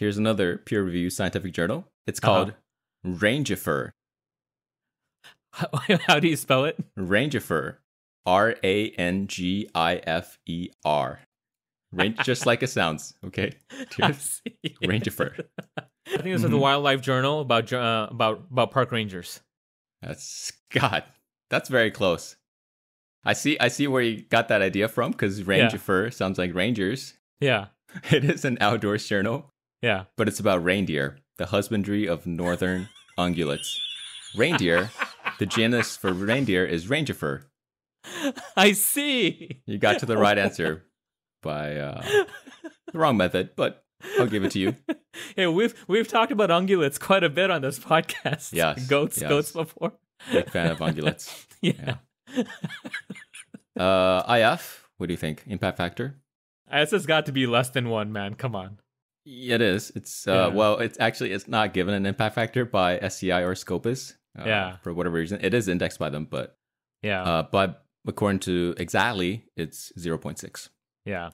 Here's another peer reviewed scientific journal. It's called uh-huh. Rangifer. How, how do you spell it? Rangifer. R A N G I F E R. Range, just like it sounds. Okay. Cheers. Rangifer. I think this is mm-hmm. the Wildlife Journal about uh, about about park rangers. That's God. That's very close. I see. I see where you got that idea from because Rangifer yeah. sounds like rangers. Yeah. It is an outdoors journal. Yeah. But it's about reindeer, the husbandry of northern ungulates. Reindeer, the genus for reindeer is Rangifer. I see. You got to the right answer by uh, the wrong method, but I'll give it to you. hey, we've we've talked about ungulates quite a bit on this podcast. Yes, goats, yes. goats before. Big fan of ungulates. yeah. yeah. Uh, IF, what do you think? Impact factor? This has got to be less than one, man. Come on. It is. It's uh, yeah. well, it's actually it's not given an impact factor by SCI or Scopus. Uh, yeah. For whatever reason, it is indexed by them, but yeah. Uh, but according to exactly, it's zero point six. Yeah.